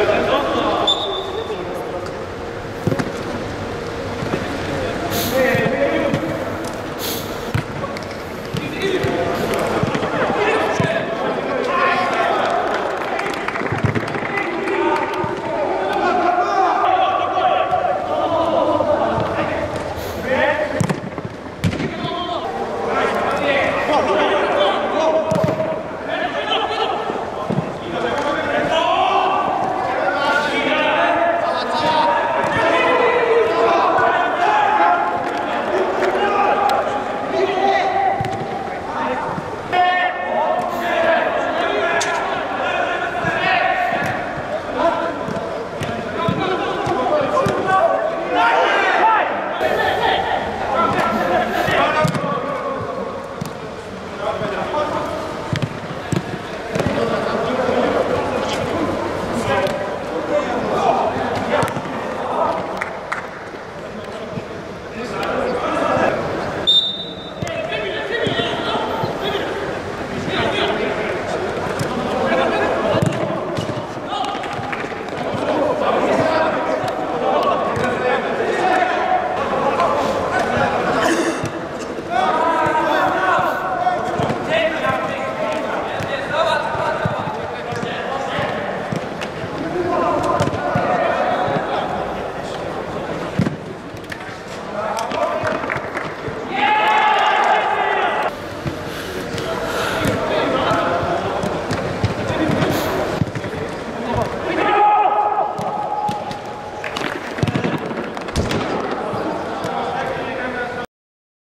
Obrigado.